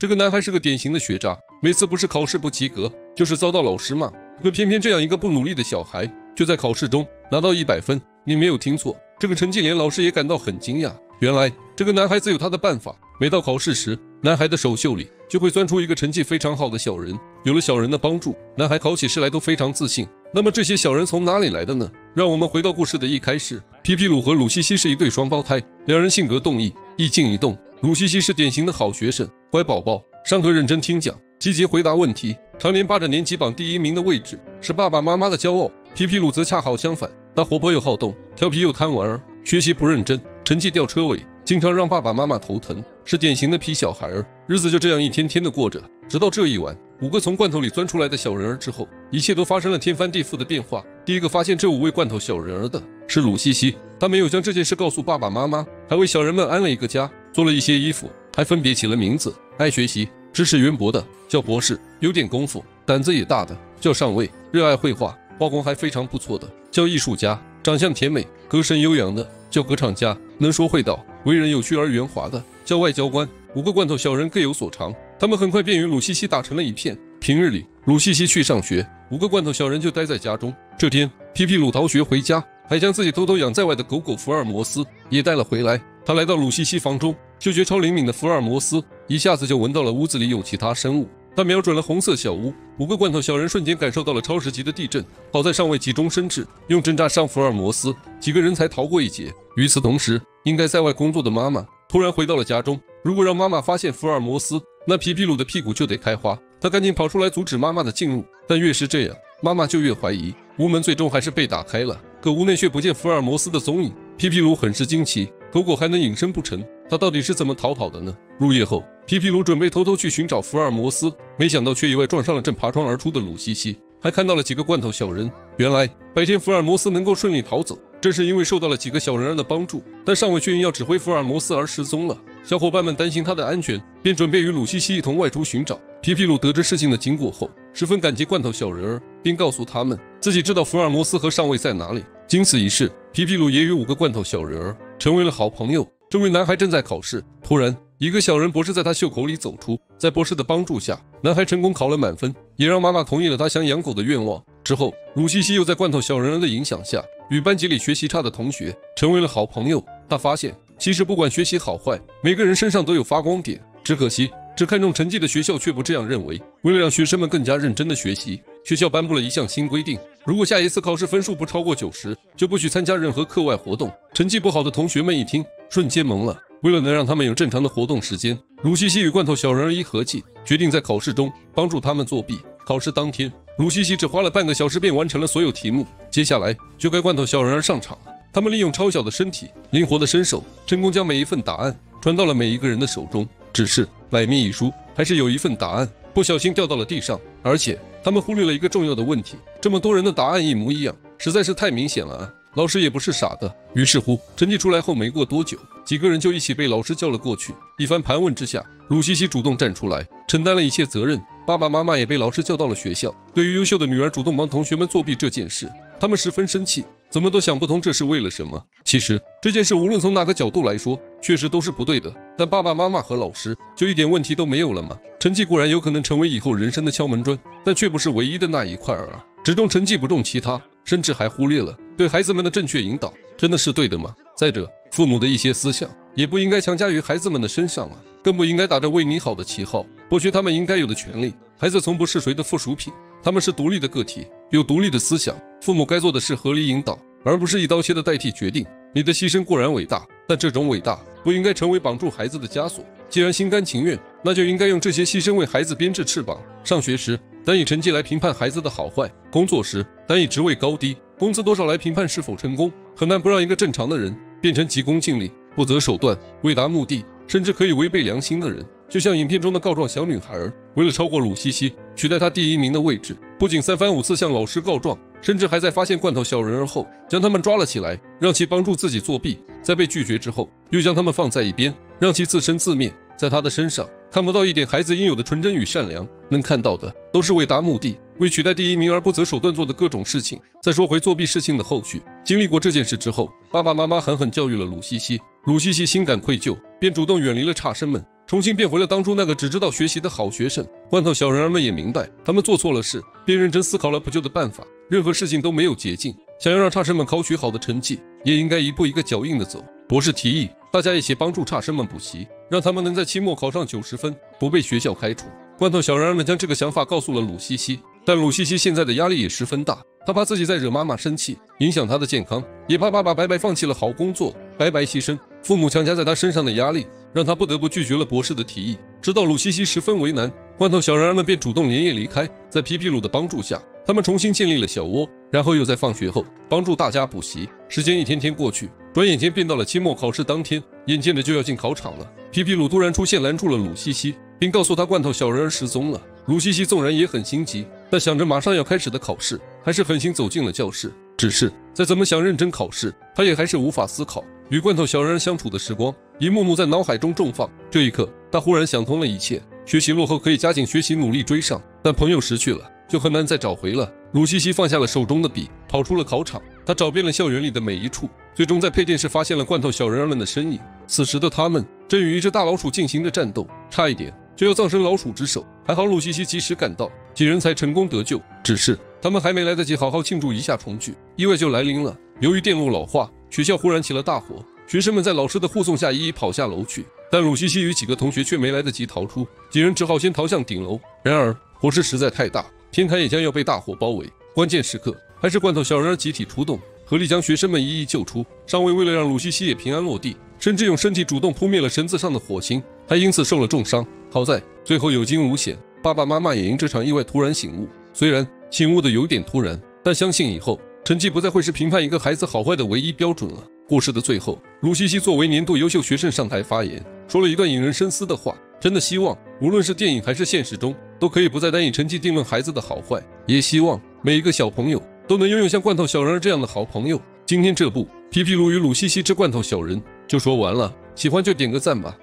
这个男孩是个典型的学渣，每次不是考试不及格，就是遭到老师骂。可偏偏这样一个不努力的小孩，却在考试中拿到一百分。你没有听错，这个成绩连老师也感到很惊讶。原来这个男孩子有他的办法。每到考试时，男孩的手袖里就会钻出一个成绩非常好的小人。有了小人的帮助，男孩考起试来都非常自信。那么这些小人从哪里来的呢？让我们回到故事的一开始。皮皮鲁和鲁西西是一对双胞胎，两人性格迥异，一静一动。鲁西西是典型的好学生，乖宝宝，上课认真听讲，积极回答问题，常年霸着年级榜第一名的位置，是爸爸妈妈的骄傲。皮皮鲁则恰好相反，他活泼又好动，调皮又贪玩，学习不认真，成绩掉车尾。经常让爸爸妈妈头疼，是典型的皮小孩儿。日子就这样一天天的过着，直到这一晚，五个从罐头里钻出来的小人儿之后，一切都发生了天翻地覆的变化。第一个发现这五位罐头小人儿的是鲁西西，他没有将这件事告诉爸爸妈妈，还为小人们安了一个家，做了一些衣服，还分别起了名字。爱学习、知识渊博的叫博士，有点功夫、胆子也大的叫上尉，热爱绘画、画工还非常不错的叫艺术家，长相甜美、歌声悠扬的叫歌唱家，能说会道。为人有趣而圆滑的叫外交官，五个罐头小人各有所长，他们很快便与鲁西西打成了一片。平日里，鲁西西去上学，五个罐头小人就待在家中。这天，皮皮鲁逃学回家，还将自己偷偷养在外的狗狗福尔摩斯也带了回来。他来到鲁西西房中，嗅觉超灵敏的福尔摩斯一下子就闻到了屋子里有其他生物。他瞄准了红色小屋，五个罐头小人瞬间感受到了超时级的地震。好在尚未急中生智，用针扎伤福尔摩斯，几个人才逃过一劫。与此同时，应该在外工作的妈妈突然回到了家中。如果让妈妈发现福尔摩斯，那皮皮鲁的屁股就得开花。他赶紧跑出来阻止妈妈的进入，但越是这样，妈妈就越怀疑。屋门最终还是被打开了，可屋内却不见福尔摩斯的踪影。皮皮鲁很是惊奇，狗狗还能隐身不成？他到底是怎么逃跑的呢？入夜后，皮皮鲁准备偷偷去寻找福尔摩斯，没想到却意外撞上了正爬窗而出的鲁西西，还看到了几个罐头小人。原来白天福尔摩斯能够顺利逃走，正是因为受到了几个小人儿的帮助。但上尉却因要指挥福尔摩斯而失踪了，小伙伴们担心他的安全，便准备与鲁西西一同外出寻找。皮皮鲁得知事情的经过后，十分感激罐头小人儿，并告诉他们自己知道福尔摩斯和上尉在哪里。经此一事，皮皮鲁也与五个罐头小人儿成为了好朋友。这位男孩正在考试，突然，一个小人博士在他袖口里走出。在博士的帮助下，男孩成功考了满分，也让妈妈同意了他想养狗的愿望。之后，鲁西西又在罐头小人儿的影响下，与班级里学习差的同学成为了好朋友。他发现，其实不管学习好坏，每个人身上都有发光点。只可惜，只看重成绩的学校却不这样认为。为了让学生们更加认真的学习，学校颁布了一项新规定：如果下一次考试分数不超过九十，就不许参加任何课外活动。成绩不好的同学们一听。瞬间懵了。为了能让他们有正常的活动时间，鲁西西与罐头小人儿一合计，决定在考试中帮助他们作弊。考试当天，鲁西西只花了半个小时便完成了所有题目。接下来就该罐头小人儿上场了。他们利用超小的身体、灵活的身手，成功将每一份答案传到了每一个人的手中。只是百密一疏，还是有一份答案不小心掉到了地上。而且他们忽略了一个重要的问题：这么多人的答案一模一样，实在是太明显了啊！老师也不是傻的，于是乎，成绩出来后没过多久，几个人就一起被老师叫了过去。一番盘问之下，鲁西西主动站出来，承担了一切责任。爸爸妈妈也被老师叫到了学校。对于优秀的女儿主动帮同学们作弊这件事，他们十分生气，怎么都想不通这是为了什么。其实这件事无论从哪个角度来说，确实都是不对的。但爸爸妈妈和老师就一点问题都没有了吗？成绩固然有可能成为以后人生的敲门砖，但却不是唯一的那一块儿啊！只重成绩不重其他。甚至还忽略了对孩子们的正确引导，真的是对的吗？再者，父母的一些思想也不应该强加于孩子们的身上啊，更不应该打着为你好的旗号剥削他们应该有的权利。孩子从不是谁的附属品，他们是独立的个体，有独立的思想。父母该做的是合理引导，而不是一刀切的代替决定。你的牺牲固然伟大，但这种伟大不应该成为绑住孩子的枷锁。既然心甘情愿，那就应该用这些牺牲为孩子编织翅膀。上学时。单以成绩来评判孩子的好坏，工作时单以职位高低、工资多少来评判是否成功，很难不让一个正常的人变成急功近利、不择手段、为达目的，甚至可以违背良心的人。就像影片中的告状小女孩，为了超过鲁西西，取代她第一名的位置，不仅三番五次向老师告状，甚至还在发现罐头小人儿后，将他们抓了起来，让其帮助自己作弊。在被拒绝之后，又将他们放在一边，让其自生自灭。在他的身上。看不到一点孩子应有的纯真与善良，能看到的都是为达目的、为取代第一名而不择手段做的各种事情。再说回作弊事情的后续，经历过这件事之后，爸爸妈妈狠狠教育了鲁西西，鲁西西心感愧疚，便主动远离了差生们。重新变回了当初那个只知道学习的好学生。罐头小人儿们也明白，他们做错了事，便认真思考了补救的办法。任何事情都没有捷径，想要让差生们考取好的成绩，也应该一步一个脚印的走。博士提议，大家一起帮助差生们补习，让他们能在期末考上九十分，不被学校开除。罐头小人儿们将这个想法告诉了鲁西西，但鲁西西现在的压力也十分大，他怕自己再惹妈妈生气，影响他的健康，也怕爸爸白白放弃了好工作，白白牺牲父母强加在他身上的压力。让他不得不拒绝了博士的提议。直到鲁西西十分为难，罐头小人儿们便主动连夜离开。在皮皮鲁的帮助下，他们重新建立了小窝，然后又在放学后帮助大家补习。时间一天天过去，转眼间便到了期末考试当天，眼见着就要进考场了。皮皮鲁突然出现，拦住了鲁西西，并告诉他罐头小人儿失踪了。鲁西西纵然也很心急，但想着马上要开始的考试，还是狠心走进了教室。只是再怎么想认真考试，他也还是无法思考。与罐头小人儿相处的时光，一幕幕在脑海中重放。这一刻，他忽然想通了一切：学习落后可以加紧学习，努力追上；但朋友失去了，就很难再找回了。鲁西西放下了手中的笔，跑出了考场。他找遍了校园里的每一处，最终在配电室发现了罐头小人儿们的身影。此时的他们正与一只大老鼠进行着战斗，差一点就要葬身老鼠之手。还好鲁西西及时赶到，几人才成功得救。只是他们还没来得及好好庆祝一下重聚，意外就来临了。由于电路老化。学校忽然起了大火，学生们在老师的护送下一一跑下楼去，但鲁西西与几个同学却没来得及逃出，几人只好先逃向顶楼。然而火势实在太大，天台也将要被大火包围。关键时刻，还是罐头小人儿集体出动，合力将学生们一一救出。上尉为了让鲁西西也平安落地，甚至用身体主动扑灭了绳子上的火星，还因此受了重伤。好在最后有惊无险，爸爸妈妈也因这场意外突然醒悟。虽然醒悟的有点突然，但相信以后。成绩不再会是评判一个孩子好坏的唯一标准了。故事的最后，鲁西西作为年度优秀学生上台发言，说了一段引人深思的话。真的希望，无论是电影还是现实中，都可以不再单以成绩定论孩子的好坏。也希望每一个小朋友都能拥有像罐头小人儿这样的好朋友。今天这部《皮皮鲁与鲁西西之罐头小人》就说完了，喜欢就点个赞吧。